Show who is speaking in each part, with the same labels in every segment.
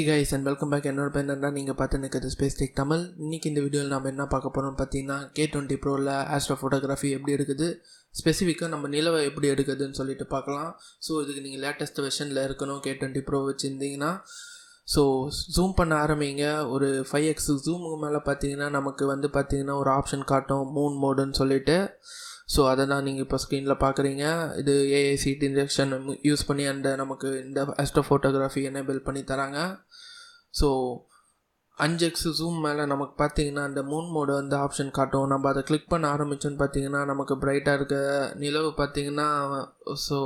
Speaker 1: Hey guys and welcome back என்னோட பேர் என்னன்னா நீங்கள் பார்த்து நிற்கிறது ஸ்பேஸ் டெக் தமிழ் இன்றைக்கி இந்த வீடியோவில் நம்ம என்ன பார்க்க போகிறோம்னு பார்த்தீங்கன்னா கே டுவெண்ட்டி ப்ரோவில் ஆஸ்ட்ரோ ஃபோட்டோகிராஃபி எப்படி எடுக்குது ஸ்பெசிஃபிக்காக நம்ம நிலவை எப்படி எடுக்குதுன்னு சொல்லிட்டு பார்க்கலாம். ஸோ இதுக்கு நீங்கள் லேட்டஸ்ட் வெர்ஷனில் இருக்கணும் கே டுவெண்ட்டி ப்ரோ வச்சுருந்தீங்கன்னா ஸோ ஜூம் பண்ண ஆரம்பிங்க. ஒரு ஃபைவ் எக்ஸ் ஜூமுக்கு மேலே பார்த்தீங்கன்னா நமக்கு வந்து பார்த்தீங்கன்னா ஒரு ஆப்ஷன் காட்டும். மூன் மோடுன்னு சொல்லிட்டு. ஸோ அதை தான் நீங்கள் இப்போ ஸ்க்ரீனில் பார்க்குறீங்க இது ஏஐசிடி இன்ஜெக்ஷன் யூஸ் பண்ணி அந்த நமக்கு இந்த அஸ்ட்ரோ ஃபோட்டோகிராஃபி எனேபிள் பண்ணி தராங்க. ஸோ அஞ்சு எக்ஸ் ஜூம் மேலே நமக்கு பார்த்தீங்கன்னா அந்த மூன் மோடு வந்து ஆப்ஷன் காட்டும். நம்ம அதை கிளிக் பண்ண ஆரம்பிச்சோன்னு பார்த்தீங்கன்னா நமக்கு பிரைட்டாக இருக்க நிலவு பார்த்தீங்கன்னா ஸோ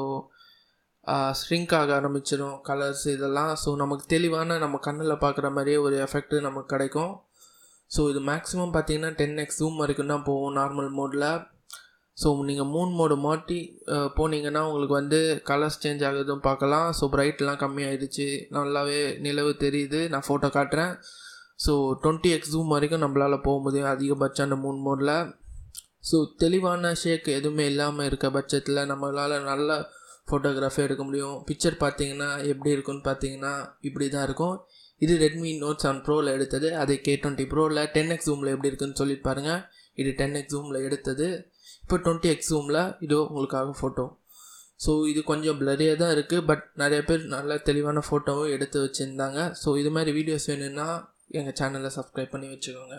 Speaker 1: ஸ்ட்ரிங்க் ஆக ஆரம்பிச்சிடும் கலர்ஸ் இதெல்லாம். ஸோ நமக்கு தெளிவான நம்ம கண்ணில் பார்க்குற மாதிரியே ஒரு எஃபெக்ட் நமக்கு கிடைக்கும். ஸோ இது மேக்ஸிமம் பார்த்தீங்கன்னா டென் எக்ஸ் ஜூம் வரைக்கும் தான் போகும் நார்மல் மோடில் ஸோ நீங்கள் மூணு மோடு மாட்டி போனீங்கன்னா உங்களுக்கு வந்து கலர்ஸ் சேஞ்ச் ஆகுதும் பார்க்கலாம் ஸோ பிரைட்லாம் கம்மியாயிடுச்சு நல்லாவே நிலவு தெரியுது. நான் ஃபோட்டோ காட்டுறேன். ஸோ டுவெண்ட்டி எக்ஸ் ஜூம் வரைக்கும் நம்மளால் போக முடியும் அதிகபட்சம் அந்த மூணு மோடில் ஸோ தெளிவான ஷேக் எதுவுமே இல்லாமல் இருக்க பட்சத்தில் நம்மளால் நல்ல ஃபோட்டோகிராஃபி எடுக்க முடியும். பிக்சர் பார்த்தீங்கன்னா எப்படி இருக்கும்னு பார்த்தீங்கன்னா இப்படி தான் இருக்கும். இது ரெட்மி நோட் செவன் ப்ரோவில் எடுத்தது. அதே கே டுவெண்ட்டி ப்ரோவில் டென் எக்ஸ் ஜூமில் எப்படி இருக்குன்னு சொல்லிட்டு பாருங்கள் இது டென் எக்ஸ் ஜூமில் எடுத்தது. இப்போ டுவெண்ட்டி எக்ஸ் ஜூமில் இது உங்களுக்காக ஃபோட்டோ ஸோ இது கொஞ்சம் பிளரியாக தான் இருக்குது பட் நிறைய பேர் நல்ல தெளிவான ஃபோட்டோவும் எடுத்து வச்சுருந்தாங்க. ஸோ இது மாதிரி வீடியோஸ் வேணும்னா எங்கள் சேனலை சப்ஸ்கிரைப் பண்ணி வச்சுக்கோங்க.